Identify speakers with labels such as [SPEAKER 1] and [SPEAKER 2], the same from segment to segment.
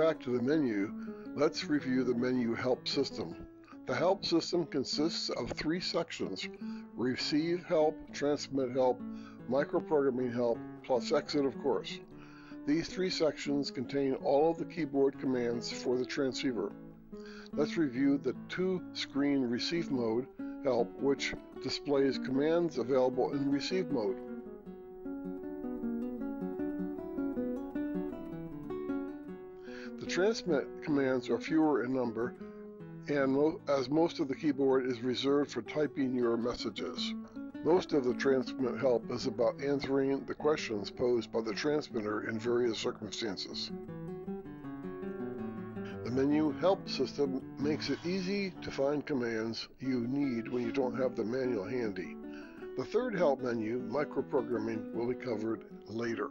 [SPEAKER 1] back to the menu, let's review the menu help system. The help system consists of three sections receive help, transmit help, microprogramming help, plus exit, of course. These three sections contain all of the keyboard commands for the transceiver. Let's review the two screen receive mode help, which displays commands available in receive mode. Transmit commands are fewer in number, and mo as most of the keyboard is reserved for typing your messages. Most of the transmit help is about answering the questions posed by the transmitter in various circumstances. The menu help system makes it easy to find commands you need when you don't have the manual handy. The third help menu, microprogramming, will be covered later.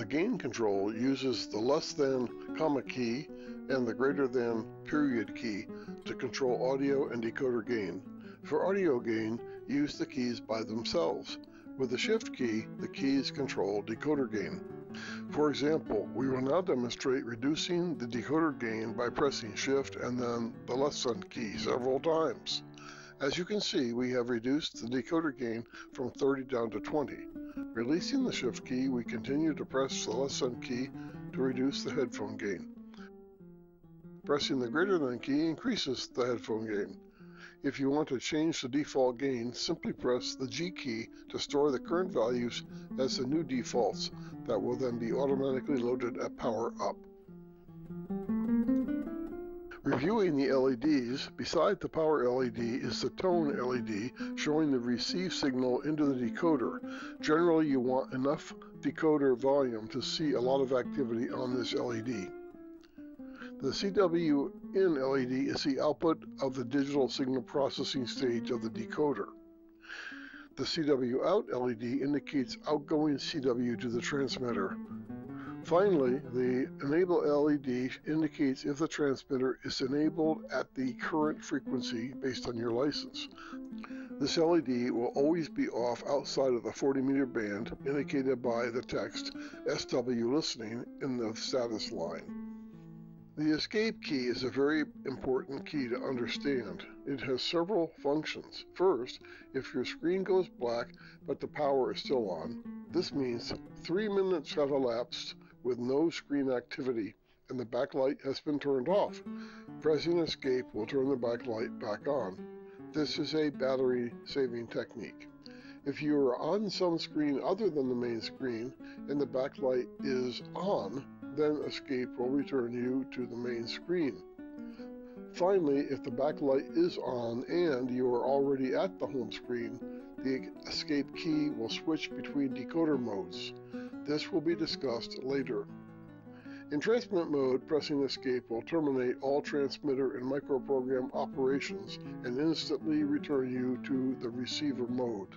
[SPEAKER 1] The gain control uses the less than comma key and the greater than period key to control audio and decoder gain. For audio gain, use the keys by themselves. With the shift key, the keys control decoder gain. For example, we will now demonstrate reducing the decoder gain by pressing shift and then the less than key several times. As you can see, we have reduced the decoder gain from 30 down to 20. Releasing the shift key, we continue to press the less than key to reduce the headphone gain. Pressing the greater than key increases the headphone gain. If you want to change the default gain, simply press the G key to store the current values as the new defaults that will then be automatically loaded at power up. Reviewing the LEDs, beside the power LED is the tone LED showing the receive signal into the decoder. Generally you want enough decoder volume to see a lot of activity on this LED. The CW in LED is the output of the digital signal processing stage of the decoder. The CW out LED indicates outgoing CW to the transmitter. Finally, the enable LED indicates if the transmitter is enabled at the current frequency based on your license. This LED will always be off outside of the 40 meter band indicated by the text SW listening in the status line. The escape key is a very important key to understand. It has several functions. First, if your screen goes black but the power is still on, this means three minutes have elapsed with no screen activity and the backlight has been turned off. Pressing escape will turn the backlight back on. This is a battery saving technique. If you are on some screen other than the main screen and the backlight is on, then escape will return you to the main screen. Finally, if the backlight is on and you are already at the home screen, the escape key will switch between decoder modes. This will be discussed later. In transmit mode, pressing escape will terminate all transmitter and microprogram operations and instantly return you to the receiver mode.